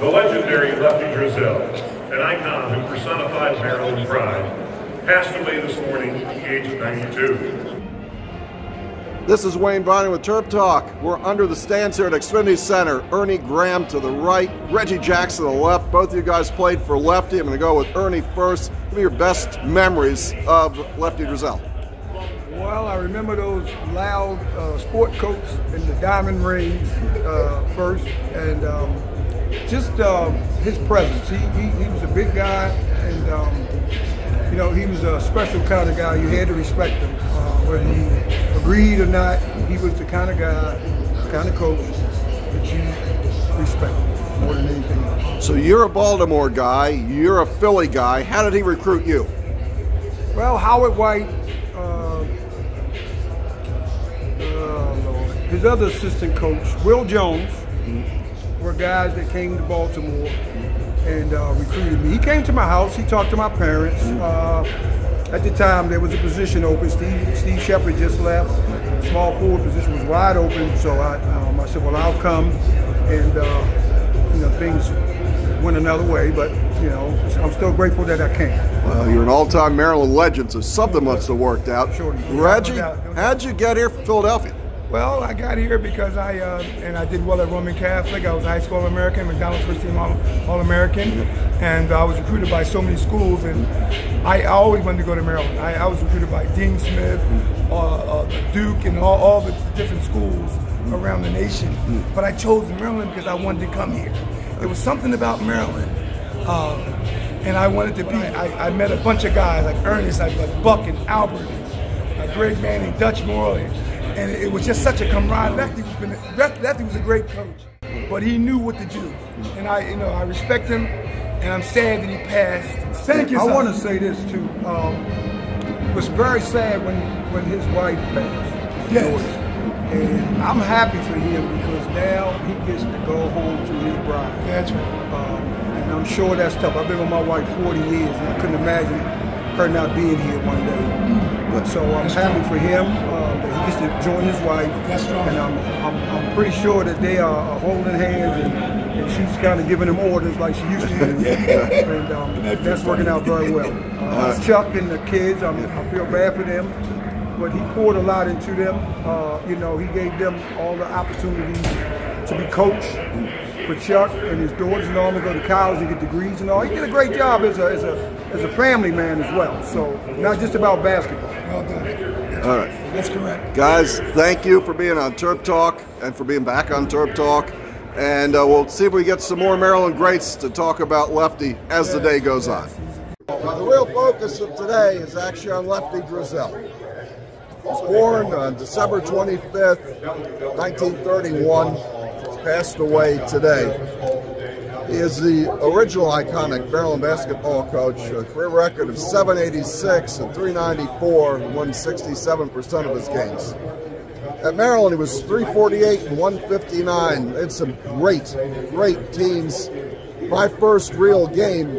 The legendary Lefty Driesell, an icon who personified Maryland pride, passed away this morning at the age of 92. This is Wayne Viener with Terp Talk. We're under the stands here at Xfinity Center. Ernie Graham to the right, Reggie Jackson to the left. Both of you guys played for Lefty. I'm going to go with Ernie first. Give me your best memories of Lefty Driesell. Well, I remember those loud uh, sport coats and the diamond rings uh, first, and um, just uh, his presence. He, he, he, was a big guy, and um, you know he was a special kind of guy. You had to respect him, uh, whether he agreed or not. He was the kind of guy, kind of coach that you respect more than anything else. So you're a Baltimore guy. You're a Philly guy. How did he recruit you? Well, Howard White his other assistant coach, Will Jones, mm-hmm. Were guys that came to Baltimore and uh, recruited me. He came to my house. He talked to my parents. Uh, at the time, there was a position open. Steve, Steve Sheppard just left. Small forward position was wide open. So I, um, I said, well, I'll come. And, uh, you know, things went another way, but, you know, I'm still grateful that I came. Well, you're an all-time Maryland legend, so something must have worked out. Sure. Reggie, how'd you get here from Philadelphia? Well, I got here because I uh, and I did well at Roman Catholic. I was high school All-American, McDonald's first team All-American, and I was recruited by so many schools. And I always wanted to go to Maryland. I, I was recruited by Dean Smith, uh, uh, Duke, and all, all the different schools around the nation. But I chose Maryland because I wanted to come here. There was something about Maryland. Uh, and I wanted to be, I, I, met a bunch of guys like Ernest, like, Buck and Albert, and a great man Dutch Morley and it was just such a camaraderie. Lefty was, been, Lefty was a great coach, but he knew what to do, and I, you know, I respect him, and I'm sad that he passed. Thank you. I want to say this too. Um, it was very sad when when his wife passed. Yes. And I'm happy for him because now he gets to go home to his bride. That's right. Um, and I'm sure that's tough. I've been with my wife 40 years, and I couldn't imagine her not being here one day. But so I'm happy for him. Uh, he gets to join his wife. That's right. And I'm, I'm, I'm pretty sure that they are holding hands and, and she's kind of giving him orders like she used to. and um, that's working out very well. Uh, Chuck and the kids, I'm, I feel bad for them but he poured a lot into them. Uh, you know, he gave them all the opportunities to be coached for Chuck and his daughters and all to go to college and get degrees and all. He did a great job as a, as a, as a family man as well. So not just about basketball. Well done. All right. That's correct. Guys, thank you for being on Terp Talk and for being back on Terp Talk. And uh, we'll see if we get some more Maryland greats to talk about Lefty as yes, the day goes yes. on. Now, the real focus of today is actually on Lefty Driesell. He was born on December 25th, 1931. Passed away today. He is the original iconic Maryland basketball coach, a career record of 786 and 394, won 67% of his games. At Maryland, he was 348 and 159. Had some great, great teams. My first real game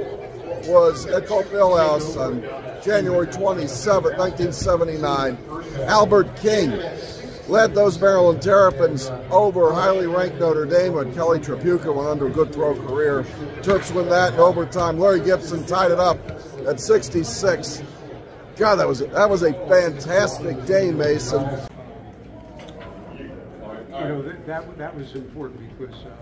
was at Cole House on January 27, 1979. Albert King led those Maryland Terrapins over highly ranked Notre Dame when Kelly Tripucka went under a good pro career. Terps win that in overtime. Larry Gibson tied it up at 66. God, that was a, that was a fantastic day, Mason. You know that that, that was important because. Uh,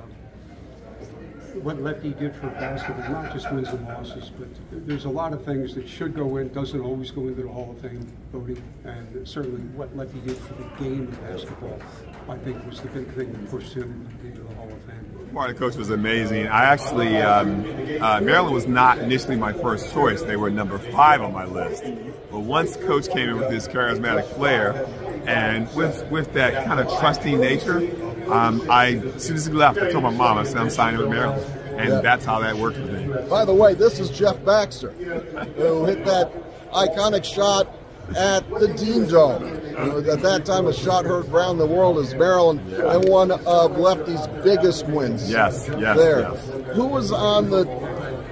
what Lefty did for basketball, not just wins and losses, but there's a lot of things that should go in, doesn't always go into the Hall of Fame voting, and certainly what Lefty did for the game of basketball, I think was the big thing that pushed him into the Hall of Fame. Martin coach was amazing. I actually, um, uh, Maryland was not initially my first choice. They were number five on my list. But once coach came in with his charismatic flair, and with, with that kind of trusting nature, um, I, as soon as he left, I told my mom, I said, I'm signing with Maryland. And yeah. that's how that worked for me. By the way, this is Jeff Baxter, who hit that iconic shot at the Dean Dome. At that time, a shot heard around the world as Maryland and one of Lefty's biggest wins. Yes, yes, there. Yes. Who was on the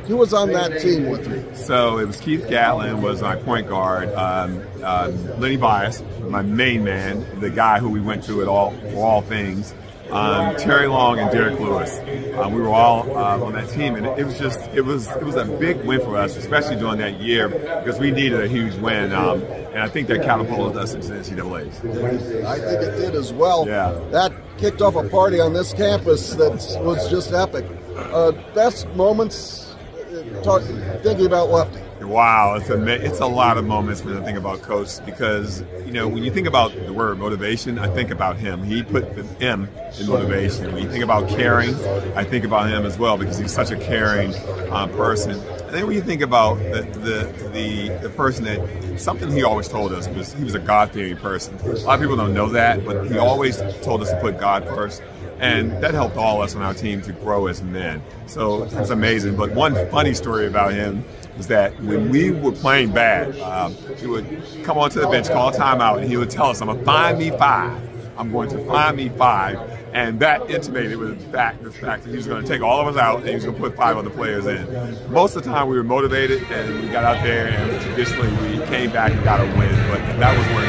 who was on that team with you? So it was Keith Gatlin was my point guard. Um, um, Lenny Bias, my main man, the guy who we went to at all for all things. Um, Terry Long and Derrick Lewis. Uh, we were all uh, on that team, and it, was just it was it was a big win for us, especially during that year because we needed a huge win, um, and I think that catapulted us into the NCAA. I think it did as well. Yeah. That kicked off a party on this campus that was just epic. Uh, best moments uh, talk, thinking about Lefty. Wow, it's a it's a lot of moments when I think about Coach because you know when you think about the word motivation, I think about him. He put the M in motivation. When you think about caring, I think about him as well because he's such a caring uh, person. And then when you think about the, the the the person that something he always told us was he was a God fearing person. A lot of people don't know that, but he always told us to put God first and that helped all us on our team to grow as men. So it's amazing. But one funny story about him was that when we were playing bad, um, he would come onto the bench, call timeout, and he would tell us, "I'm gonna find me five. I'm going to find me five. And that intimated with the fact, the fact that he was going to take all of us out and he was going to put five other players in. Most of the time, we were motivated and we got out there, and traditionally we came back and got a win. But that was one